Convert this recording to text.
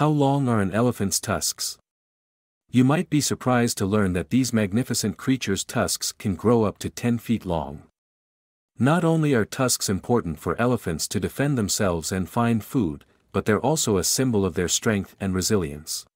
How long are an elephant's tusks? You might be surprised to learn that these magnificent creatures' tusks can grow up to 10 feet long. Not only are tusks important for elephants to defend themselves and find food, but they're also a symbol of their strength and resilience.